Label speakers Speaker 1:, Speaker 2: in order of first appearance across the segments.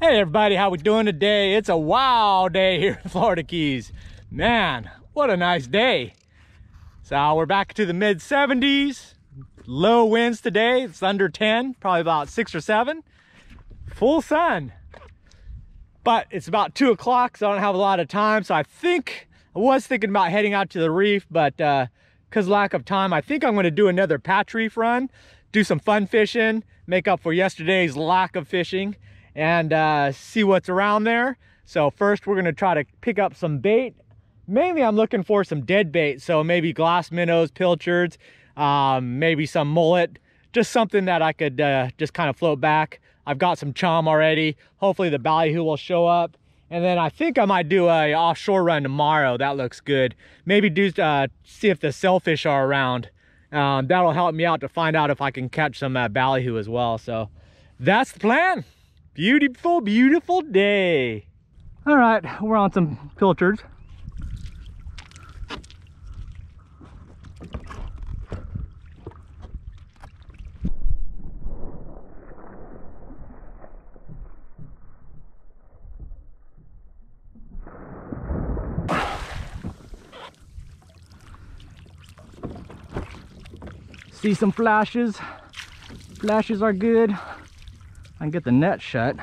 Speaker 1: Hey everybody, how we doing today? It's a wow day here in Florida Keys. Man, what a nice day. So we're back to the mid 70s. Low winds today. It's under 10, probably about six or seven. Full sun. But it's about two o'clock, so I don't have a lot of time. So I think, I was thinking about heading out to the reef, but uh, because lack of time, I think I'm gonna do another patch reef run, do some fun fishing, make up for yesterday's lack of fishing and uh, see what's around there. So first we're gonna try to pick up some bait. Mainly I'm looking for some dead bait. So maybe glass minnows, pilchards, um, maybe some mullet, just something that I could uh, just kind of float back. I've got some chum already. Hopefully the ballyhoo will show up. And then I think I might do a offshore run tomorrow. That looks good. Maybe do uh, see if the sailfish are around. Um, that'll help me out to find out if I can catch some uh, ballyhoo as well. So that's the plan. Beautiful, beautiful day. All right, we're on some pilchards. See some flashes. Flashes are good. I can get the net shut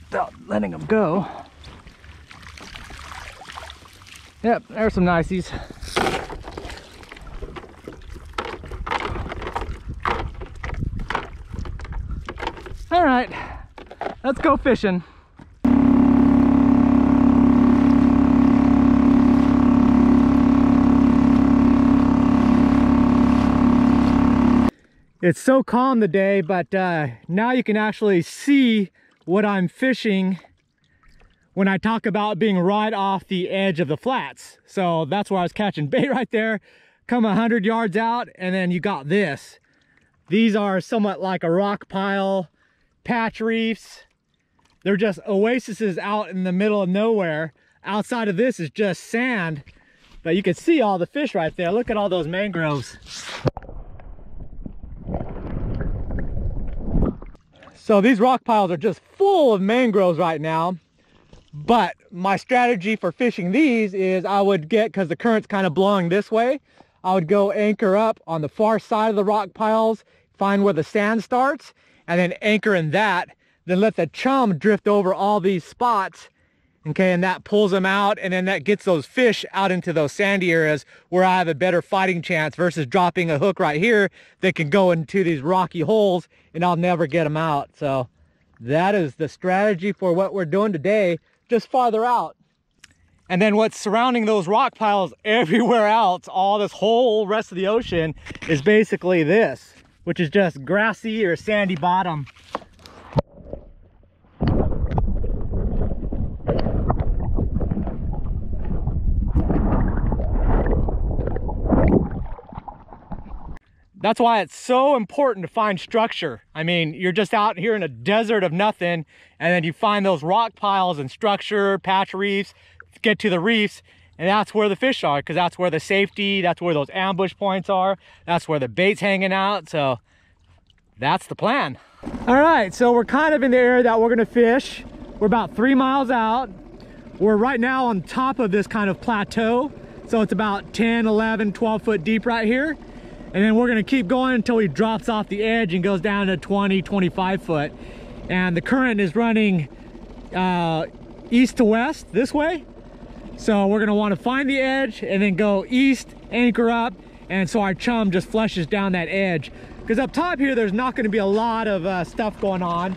Speaker 1: without letting them go. Yep, there's some niceys. All right, let's go fishing. It's so calm today, but uh, now you can actually see what I'm fishing when I talk about being right off the edge of the flats. So that's where I was catching bait right there. Come 100 yards out, and then you got this. These are somewhat like a rock pile, patch reefs. They're just oases out in the middle of nowhere. Outside of this is just sand, but you can see all the fish right there. Look at all those mangroves. So these rock piles are just full of mangroves right now. But my strategy for fishing these is I would get, because the current's kind of blowing this way, I would go anchor up on the far side of the rock piles, find where the sand starts, and then anchor in that, then let the chum drift over all these spots okay and that pulls them out and then that gets those fish out into those sandy areas where i have a better fighting chance versus dropping a hook right here that can go into these rocky holes and i'll never get them out. So that is the strategy for what we're doing today just farther out. And then what's surrounding those rock piles everywhere else all this whole rest of the ocean is basically this which is just grassy or sandy bottom That's why it's so important to find structure. I mean, you're just out here in a desert of nothing, and then you find those rock piles and structure, patch reefs, get to the reefs, and that's where the fish are, because that's where the safety, that's where those ambush points are, that's where the bait's hanging out, so that's the plan. All right, so we're kind of in the area that we're gonna fish. We're about three miles out. We're right now on top of this kind of plateau, so it's about 10, 11, 12 foot deep right here and then we're gonna keep going until he drops off the edge and goes down to 20 25 foot. And the current is running uh, east to west this way. So we're gonna want to find the edge and then go east anchor up. And so our chum just flushes down that edge. Because up top here there's not to be a lot of uh, stuff going on.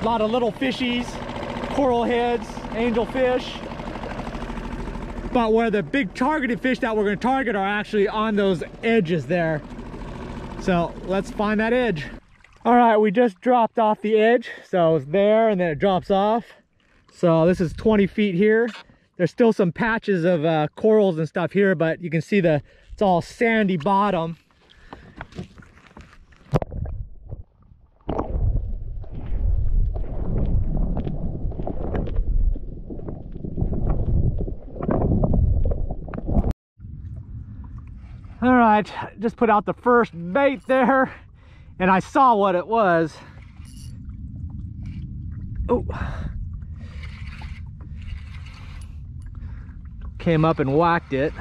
Speaker 1: A lot of little fishies coral heads angelfish but where the big targeted fish that we're going to target are actually on those edges there. So let's find that edge. All right, we just dropped off the edge. So it's there and then it drops off. So this is 20 feet here. There's still some patches of uh, corals and stuff here, but you can see the it's all sandy bottom. Right just put out the first bait there and i saw what it was Oh. Came up and whacked it.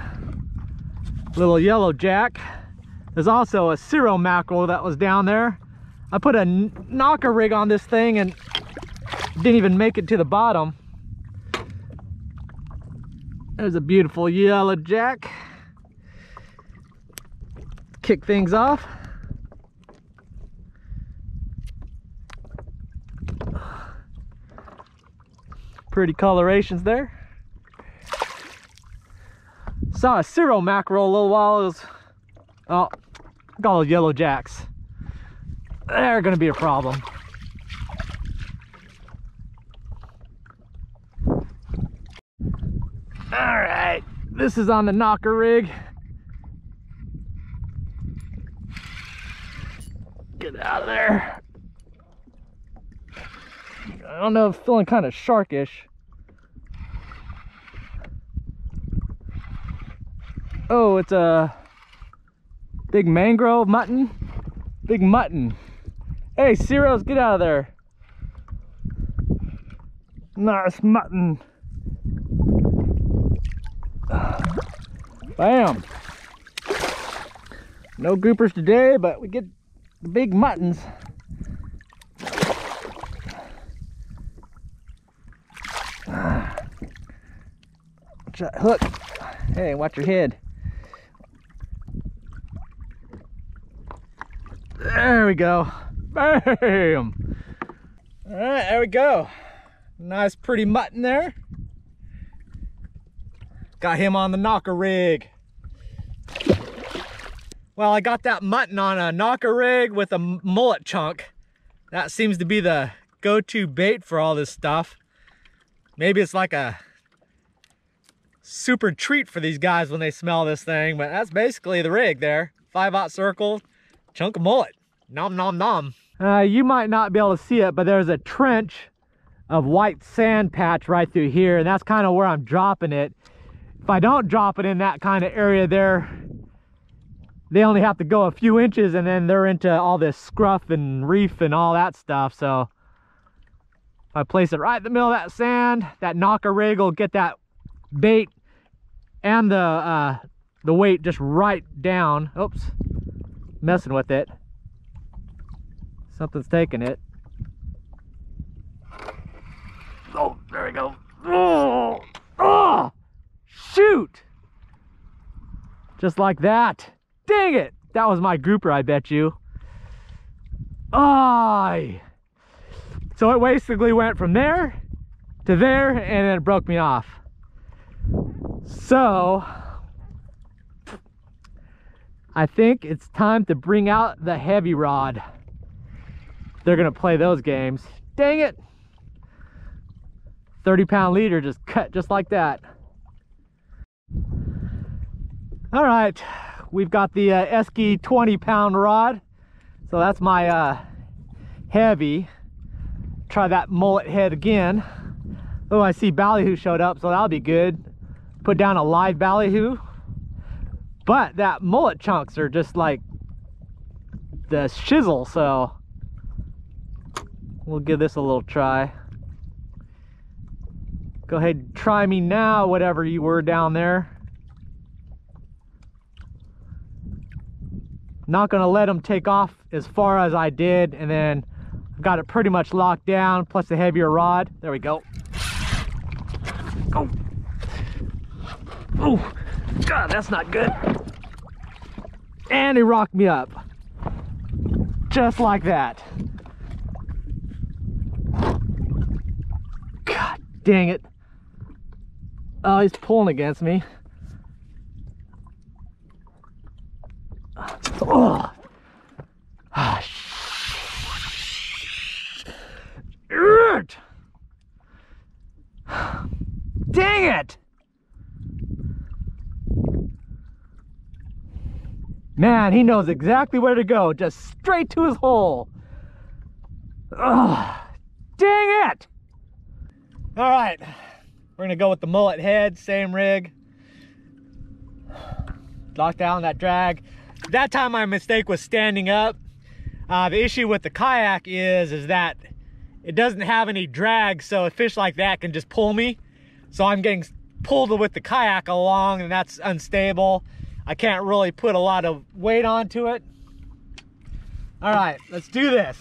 Speaker 1: Little yellow jack. There's also a Cero mackerel that was down there. I put a knocker rig on this thing and didn't even make it to the bottom. There's a beautiful yellow jack. Kick things off. Pretty colorations there. Saw a Cero mackerel a little while. Was, oh, got all yellow jacks. They're gonna be a problem. All right, this is on the knocker rig. Get out of there. I don't know, feeling kind of sharkish. Oh, it's a big mangrove mutton. Big mutton. Hey, Ceros, get out of there. Nice mutton. Bam. No groupers today, but we get the big muttons. Watch that hook. Hey, watch your head. There we go. Bam! All right, there we go. Nice pretty mutton there. Got him on the knocker rig. Well, I got that mutton on a knocker rig with a mullet chunk. That seems to be the go-to bait for all this stuff. Maybe it's like a super treat for these guys when they smell this thing, but that's basically the rig there. Five aught circle, chunk of mullet. Nom nom nom. Uh, you might not be able to see it, but there's a trench of white sand patch right through here, and that's kind of where I'm dropping it. If I don't drop it in that kind of area there, they only have to go a few inches and then they're into all this scruff and reef and all that stuff. So if I place it right in the middle of that sand, that knocker rig will get that bait and the uh, the weight just right down. Oops, messing with it. Something's taking it. Oh, there we go. Oh, oh, shoot. Just like that. Dang it. That was my grouper, I bet you. Ay. So it basically went from there to there and then it broke me off. So I think it's time to bring out the heavy rod they're gonna play those games. Dang it! 30 pound leader just cut just like that. All right, we've got the uh, Esky 20 pound rod. So that's my uh, heavy. Try that mullet head again. Oh, I see ballyhoo showed up, so that'll be good. Put down a live ballyhoo. But that mullet chunks are just like the shizzle, so we'll give this a little try. Go ahead try me now, whatever you were down there. Not gonna let them take off as far as I did, and then I've got it pretty much locked down, plus the heavier rod. There we go. Oh, oh, God, that's not good. And he rocked me up. Just like that. God dang it. Oh, he's pulling against me. Oh. Ah, Dang it! Man, he knows exactly where to go, just straight to his hole. Oh, dang it! All right, we're gonna go with the mullet head, same rig. Lock down that drag. That time my mistake was standing up. Uh, the issue with the kayak is, is that it doesn't have any drag, so a fish like that can just pull me. So I'm getting pulled with the kayak along and that's unstable. I can't really put a lot of weight onto it. All right, let's do this.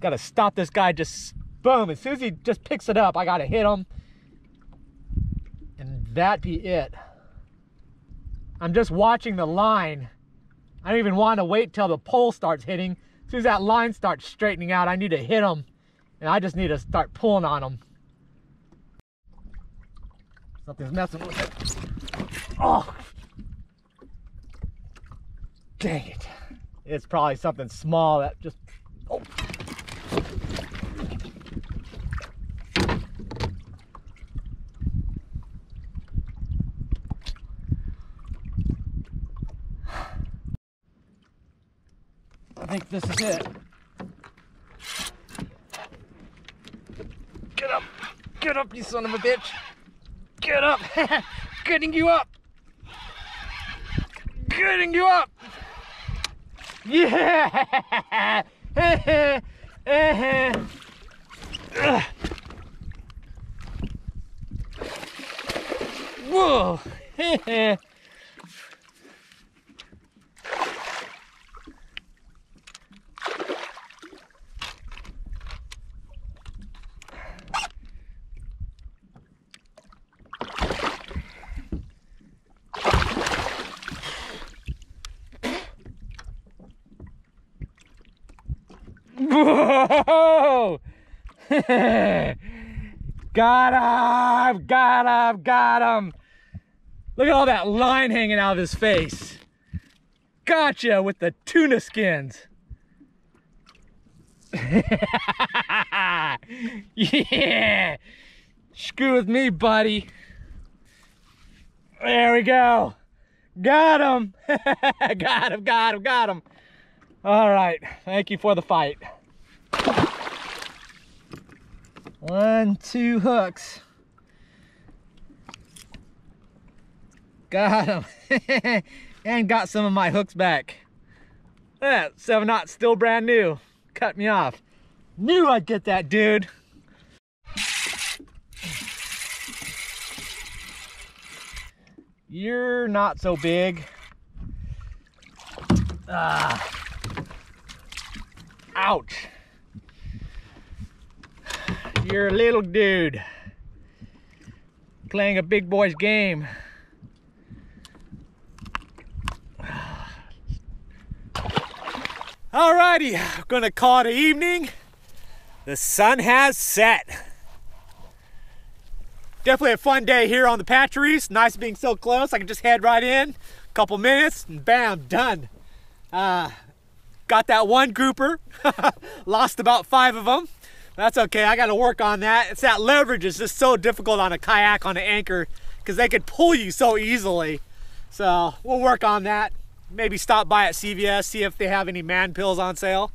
Speaker 1: Gotta stop this guy just, boom, as soon as he just picks it up, I gotta hit him. That be it. I'm just watching the line. I don't even want to wait till the pole starts hitting. As soon as that line starts straightening out, I need to hit them. And I just need to start pulling on them. Something's messing with it. Oh! Dang it. It's probably something small that just... Oh. Think this is it. Get up! Get up, you son of a bitch! Get up! Getting you up! Getting you up! Yeah! Whoa! Whoa! got him! Got him! Got him! Look at all that line hanging out of his face. Gotcha with the tuna skins. yeah! Screw with me, buddy. There we go. Got him! got him, got him, got him. All right, thank you for the fight. One, two hooks. Got him. and got some of my hooks back. That seven knot still brand new. Cut me off. Knew I'd get that dude. You're not so big. Ah. Ouch. You're a little dude. Playing a big boy's game. Alrighty, gonna call it an evening. The sun has set. Definitely a fun day here on the patch reefs. Nice being so close. I can just head right in, a couple minutes, and bam, done. Uh, got that one grouper. Lost about five of them. That's okay, I gotta work on that. It's that leverage is just so difficult on a kayak, on an anchor, because they could pull you so easily. So we'll work on that maybe stop by at CVS, see if they have any man pills on sale.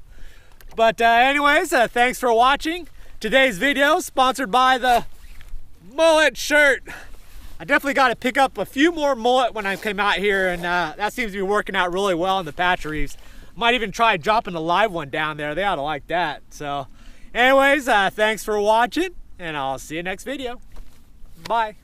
Speaker 1: But uh, anyways, uh, thanks for watching. Today's video sponsored by the mullet shirt. I definitely got to pick up a few more mullet when I came out here and uh, that seems to be working out really well in the patch reefs. Might even try dropping a live one down there. They ought to like that. So anyways, uh, thanks for watching and I'll see you next video. Bye.